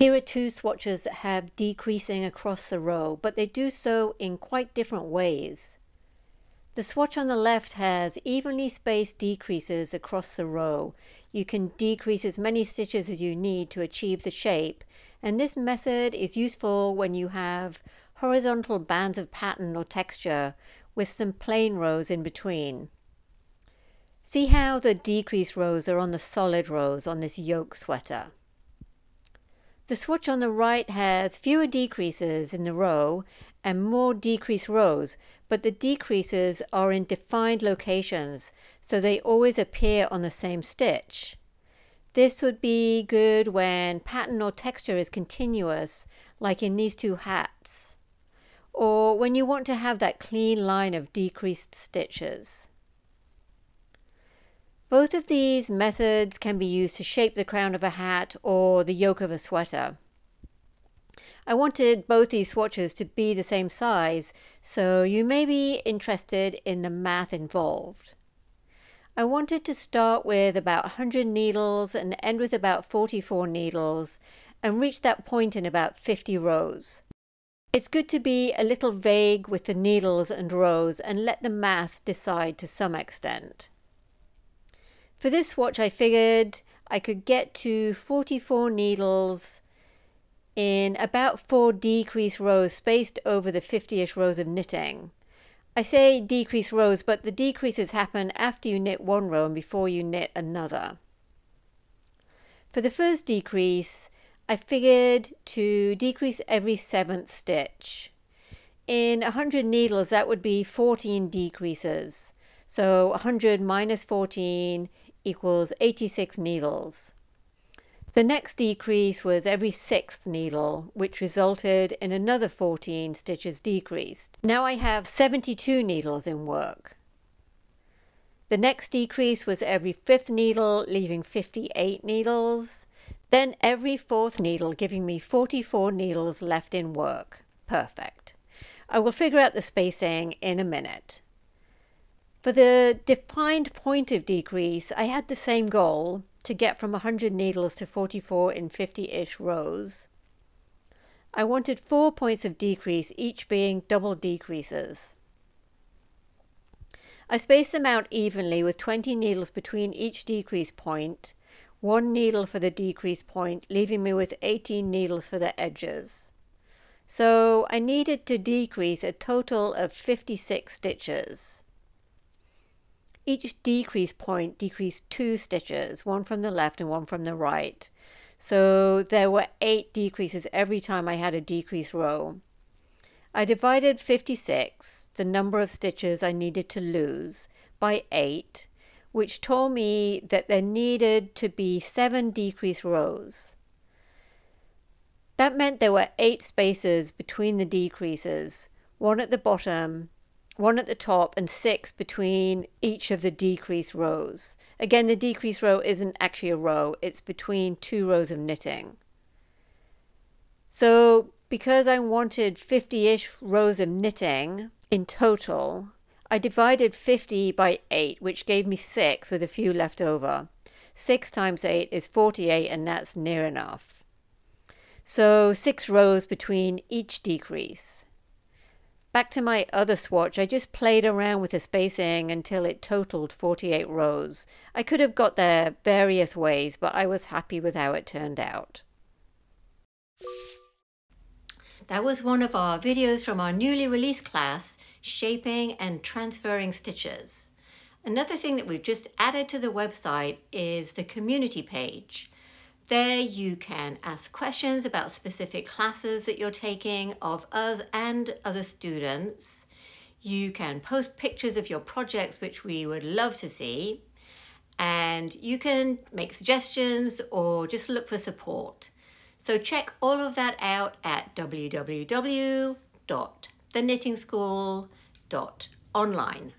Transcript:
Here are two swatches that have decreasing across the row, but they do so in quite different ways. The swatch on the left has evenly spaced decreases across the row. You can decrease as many stitches as you need to achieve the shape, and this method is useful when you have horizontal bands of pattern or texture with some plain rows in between. See how the decreased rows are on the solid rows on this yoke sweater. The swatch on the right has fewer decreases in the row and more decreased rows, but the decreases are in defined locations, so they always appear on the same stitch. This would be good when pattern or texture is continuous, like in these two hats, or when you want to have that clean line of decreased stitches. Both of these methods can be used to shape the crown of a hat or the yoke of a sweater. I wanted both these swatches to be the same size, so you may be interested in the math involved. I wanted to start with about 100 needles and end with about 44 needles and reach that point in about 50 rows. It's good to be a little vague with the needles and rows and let the math decide to some extent. For this swatch, I figured I could get to 44 needles in about four decrease rows spaced over the 50-ish rows of knitting. I say decrease rows, but the decreases happen after you knit one row and before you knit another. For the first decrease, I figured to decrease every seventh stitch. In 100 needles, that would be 14 decreases. So 100 minus 14 equals 86 needles. The next decrease was every sixth needle, which resulted in another 14 stitches decreased. Now I have 72 needles in work. The next decrease was every fifth needle, leaving 58 needles. Then every fourth needle, giving me 44 needles left in work. Perfect. I will figure out the spacing in a minute. For the defined point of decrease, I had the same goal to get from 100 needles to 44 in 50-ish rows. I wanted four points of decrease, each being double decreases. I spaced them out evenly with 20 needles between each decrease point, one needle for the decrease point, leaving me with 18 needles for the edges. So I needed to decrease a total of 56 stitches. Each decrease point decreased two stitches, one from the left and one from the right. So there were eight decreases every time I had a decrease row. I divided 56, the number of stitches I needed to lose, by 8, which told me that there needed to be 7 decrease rows. That meant there were 8 spaces between the decreases, one at the bottom one at the top and six between each of the decrease rows. Again, the decrease row isn't actually a row, it's between two rows of knitting. So because I wanted 50-ish rows of knitting in total, I divided 50 by 8, which gave me 6 with a few left over. 6 times 8 is 48, and that's near enough. So 6 rows between each decrease. Back to my other swatch, I just played around with the spacing until it totaled 48 rows. I could have got there various ways, but I was happy with how it turned out. That was one of our videos from our newly released class, Shaping and Transferring Stitches. Another thing that we've just added to the website is the community page. There you can ask questions about specific classes that you're taking of us and other students. You can post pictures of your projects, which we would love to see. And you can make suggestions or just look for support. So check all of that out at www.theknittingschool.online.